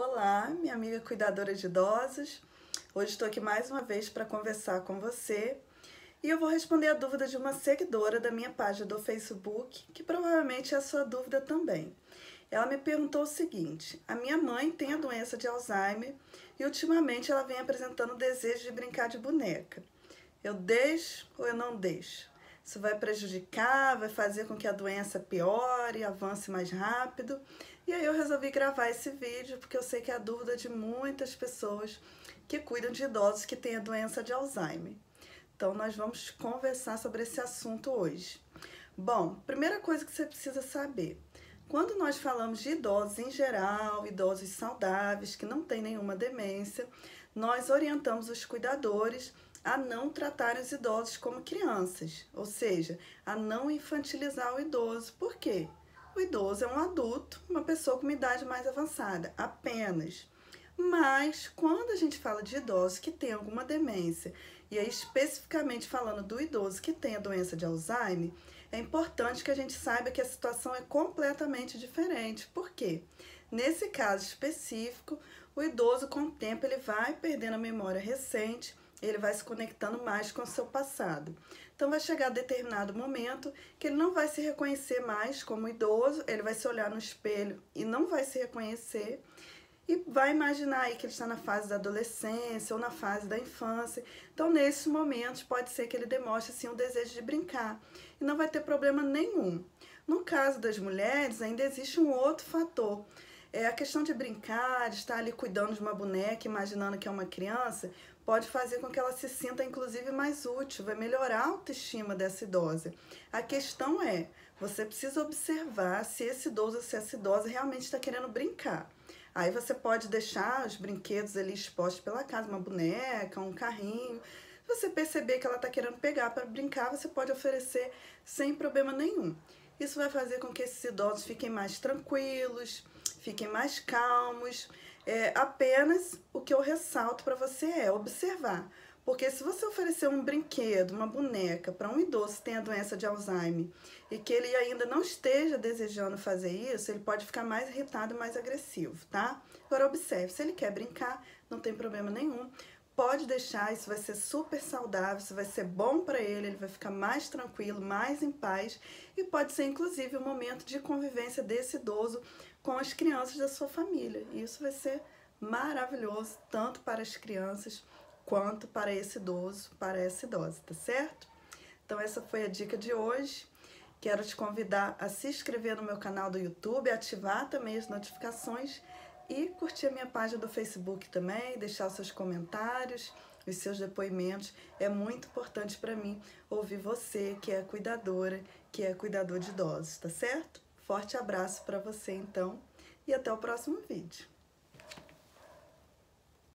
Olá, minha amiga cuidadora de idosos. Hoje estou aqui mais uma vez para conversar com você e eu vou responder a dúvida de uma seguidora da minha página do Facebook, que provavelmente é a sua dúvida também. Ela me perguntou o seguinte: a minha mãe tem a doença de Alzheimer e ultimamente ela vem apresentando o desejo de brincar de boneca. Eu deixo ou eu não deixo? Isso vai prejudicar, vai fazer com que a doença piore, avance mais rápido. E aí eu resolvi gravar esse vídeo porque eu sei que é a dúvida de muitas pessoas que cuidam de idosos que têm a doença de Alzheimer. Então nós vamos conversar sobre esse assunto hoje. Bom, primeira coisa que você precisa saber, quando nós falamos de idosos em geral, idosos saudáveis, que não têm nenhuma demência, nós orientamos os cuidadores a não tratar os idosos como crianças, ou seja, a não infantilizar o idoso. Por quê? O idoso é um adulto, uma pessoa com uma idade mais avançada, apenas. Mas quando a gente fala de idosos que têm alguma demência, e aí especificamente falando do idoso que tem a doença de Alzheimer, é importante que a gente saiba que a situação é completamente diferente. Por quê? Nesse caso específico, o idoso com o tempo ele vai perdendo a memória recente ele vai se conectando mais com o seu passado. Então vai chegar determinado momento que ele não vai se reconhecer mais como idoso, ele vai se olhar no espelho e não vai se reconhecer e vai imaginar aí que ele está na fase da adolescência ou na fase da infância. Então, nesses momentos, pode ser que ele demonstre assim, um desejo de brincar e não vai ter problema nenhum. No caso das mulheres, ainda existe um outro fator. É a questão de brincar, estar ali cuidando de uma boneca, imaginando que é uma criança, pode fazer com que ela se sinta inclusive mais útil, vai melhorar a autoestima dessa idosa. A questão é, você precisa observar se esse idoso ou se essa idosa realmente está querendo brincar. Aí você pode deixar os brinquedos ali expostos pela casa, uma boneca, um carrinho. Se você perceber que ela está querendo pegar para brincar, você pode oferecer sem problema nenhum. Isso vai fazer com que esses idosos fiquem mais tranquilos, fiquem mais calmos é, apenas o que eu ressalto para você é observar. Porque se você oferecer um brinquedo, uma boneca para um idoso que tem a doença de Alzheimer e que ele ainda não esteja desejando fazer isso, ele pode ficar mais irritado e mais agressivo, tá? Agora observe, se ele quer brincar, não tem problema nenhum. Pode deixar, isso vai ser super saudável, isso vai ser bom para ele, ele vai ficar mais tranquilo, mais em paz e pode ser inclusive um momento de convivência desse idoso com as crianças da sua família. E isso vai ser maravilhoso, tanto para as crianças quanto para esse idoso, para essa idosa, tá certo? Então essa foi a dica de hoje. Quero te convidar a se inscrever no meu canal do YouTube, ativar também as notificações e curtir a minha página do Facebook também, deixar os seus comentários, os seus depoimentos. É muito importante para mim ouvir você, que é cuidadora, que é cuidador de idosos, tá certo? Forte abraço para você então e até o próximo vídeo.